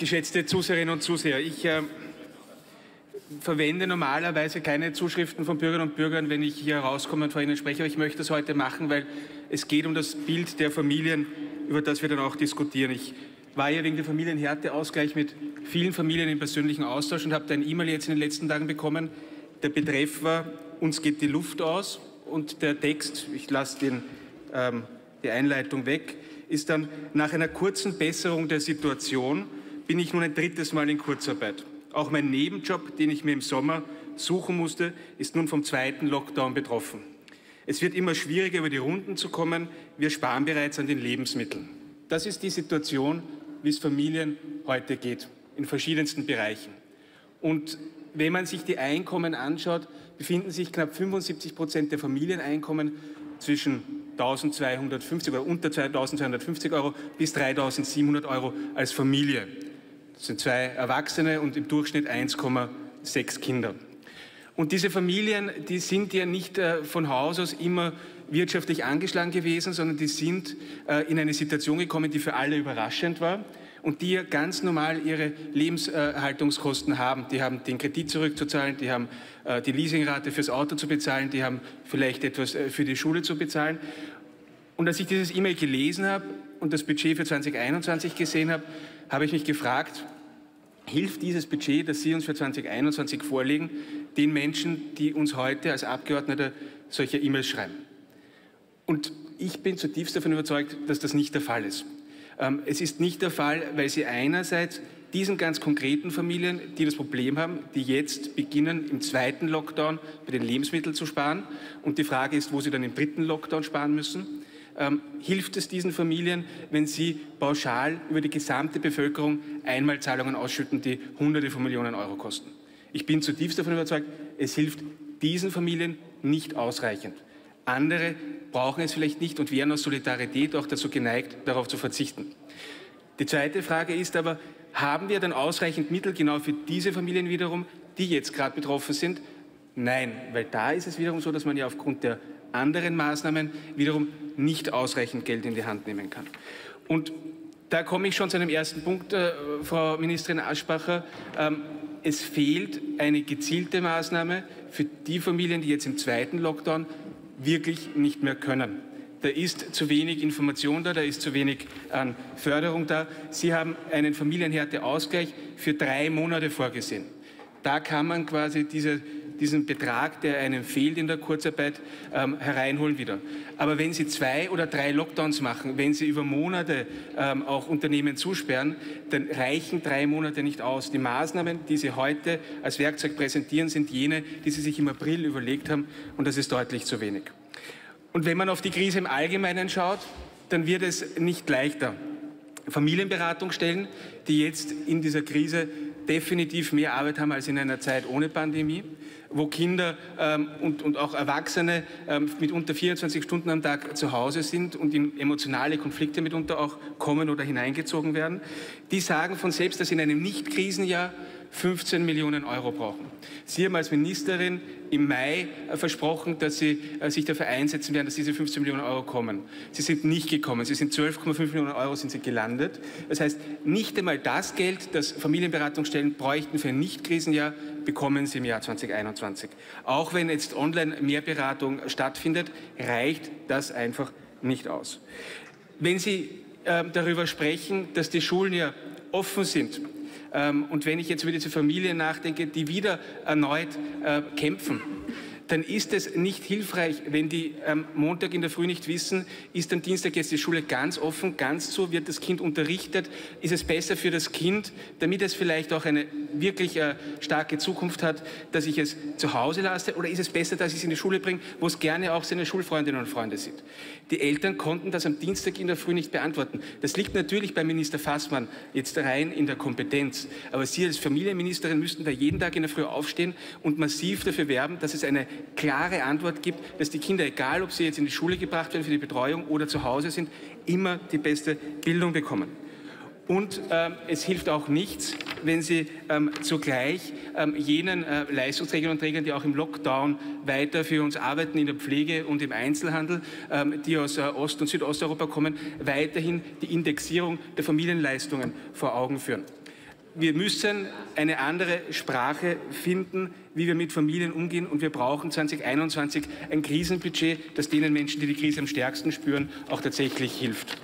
Geschätzte Zuseherinnen und Zuseher, ich äh, verwende normalerweise keine Zuschriften von Bürgerinnen und Bürgern, wenn ich hier rauskomme und vor Ihnen spreche, aber ich möchte das heute machen, weil es geht um das Bild der Familien, über das wir dann auch diskutieren. Ich war ja wegen der Familienhärteausgleich mit vielen Familien im persönlichen Austausch und habe da ein E-Mail jetzt in den letzten Tagen bekommen. Der Betreff war, uns geht die Luft aus und der Text, ich lasse ähm, die Einleitung weg, ist dann nach einer kurzen Besserung der Situation bin ich nun ein drittes Mal in Kurzarbeit. Auch mein Nebenjob, den ich mir im Sommer suchen musste, ist nun vom zweiten Lockdown betroffen. Es wird immer schwieriger, über die Runden zu kommen. Wir sparen bereits an den Lebensmitteln. Das ist die Situation, wie es Familien heute geht, in verschiedensten Bereichen. Und wenn man sich die Einkommen anschaut, befinden sich knapp 75 Prozent der Familieneinkommen zwischen 1250 oder unter 2250 Euro bis 3700 Euro als Familie. Das sind zwei Erwachsene und im Durchschnitt 1,6 Kinder. Und diese Familien, die sind ja nicht äh, von Haus aus immer wirtschaftlich angeschlagen gewesen, sondern die sind äh, in eine Situation gekommen, die für alle überraschend war und die ja ganz normal ihre Lebenserhaltungskosten haben. Die haben den Kredit zurückzuzahlen, die haben äh, die Leasingrate fürs Auto zu bezahlen, die haben vielleicht etwas für die Schule zu bezahlen. Und als ich dieses E-Mail gelesen habe und das Budget für 2021 gesehen habe, habe ich mich gefragt, hilft dieses Budget, das Sie uns für 2021 vorlegen, den Menschen, die uns heute als Abgeordnete solche E-Mails schreiben? Und ich bin zutiefst davon überzeugt, dass das nicht der Fall ist. Ähm, es ist nicht der Fall, weil Sie einerseits diesen ganz konkreten Familien, die das Problem haben, die jetzt beginnen, im zweiten Lockdown bei den Lebensmitteln zu sparen. Und die Frage ist, wo sie dann im dritten Lockdown sparen müssen ähm, hilft es diesen Familien, wenn sie pauschal über die gesamte Bevölkerung Einmalzahlungen ausschütten, die Hunderte von Millionen Euro kosten. Ich bin zutiefst davon überzeugt, es hilft diesen Familien nicht ausreichend. Andere brauchen es vielleicht nicht und wären aus Solidarität auch dazu geneigt, darauf zu verzichten. Die zweite Frage ist aber, haben wir dann ausreichend Mittel genau für diese Familien wiederum, die jetzt gerade betroffen sind? Nein, weil da ist es wiederum so, dass man ja aufgrund der anderen Maßnahmen wiederum nicht ausreichend Geld in die Hand nehmen kann. Und da komme ich schon zu einem ersten Punkt, äh, Frau Ministerin Aschbacher. Ähm, es fehlt eine gezielte Maßnahme für die Familien, die jetzt im zweiten Lockdown wirklich nicht mehr können. Da ist zu wenig Information da, da ist zu wenig an Förderung da. Sie haben einen Familienhärteausgleich für drei Monate vorgesehen. Da kann man quasi diese diesen Betrag, der einem fehlt in der Kurzarbeit, ähm, hereinholen wieder. Aber wenn Sie zwei oder drei Lockdowns machen, wenn Sie über Monate ähm, auch Unternehmen zusperren, dann reichen drei Monate nicht aus. Die Maßnahmen, die Sie heute als Werkzeug präsentieren, sind jene, die Sie sich im April überlegt haben und das ist deutlich zu wenig. Und wenn man auf die Krise im Allgemeinen schaut, dann wird es nicht leichter. Familienberatungsstellen, die jetzt in dieser Krise definitiv mehr Arbeit haben als in einer Zeit ohne Pandemie wo Kinder ähm, und, und auch Erwachsene ähm, mit unter 24 Stunden am Tag zu Hause sind und in emotionale Konflikte mitunter auch kommen oder hineingezogen werden, die sagen von selbst, dass sie in einem Nicht-Krisenjahr 15 Millionen Euro brauchen. Sie haben als Ministerin im Mai äh, versprochen, dass Sie äh, sich dafür einsetzen werden, dass diese 15 Millionen Euro kommen. Sie sind nicht gekommen. Sie sind 12,5 Millionen Euro sind Sie gelandet. Das heißt, nicht einmal das Geld, das Familienberatungsstellen bräuchten für ein Nicht-Krisenjahr, bekommen Sie im Jahr 2021. Auch wenn jetzt online mehr Beratung stattfindet, reicht das einfach nicht aus. Wenn Sie äh, darüber sprechen, dass die Schulen ja offen sind, ähm, und wenn ich jetzt über diese Familien nachdenke, die wieder erneut äh, kämpfen, dann ist es nicht hilfreich, wenn die am Montag in der Früh nicht wissen, ist am Dienstag jetzt die Schule ganz offen, ganz zu, wird das Kind unterrichtet, ist es besser für das Kind, damit es vielleicht auch eine wirklich äh, starke Zukunft hat, dass ich es zu Hause lasse oder ist es besser, dass ich es in die Schule bringe, wo es gerne auch seine Schulfreundinnen und Freunde sieht. Die Eltern konnten das am Dienstag in der Früh nicht beantworten. Das liegt natürlich bei Minister Fassmann jetzt rein in der Kompetenz. Aber Sie als Familienministerin müssten da jeden Tag in der Früh aufstehen und massiv dafür werben, dass es eine klare Antwort gibt, dass die Kinder, egal ob sie jetzt in die Schule gebracht werden für die Betreuung oder zu Hause sind, immer die beste Bildung bekommen. Und ähm, es hilft auch nichts, wenn Sie ähm, zugleich ähm, jenen äh, Leistungsträgerinnen und Trägern, die auch im Lockdown weiter für uns arbeiten, in der Pflege und im Einzelhandel, ähm, die aus äh, Ost- und Südosteuropa kommen, weiterhin die Indexierung der Familienleistungen vor Augen führen. Wir müssen eine andere Sprache finden, wie wir mit Familien umgehen. Und wir brauchen 2021 ein Krisenbudget, das denen Menschen, die die Krise am stärksten spüren, auch tatsächlich hilft.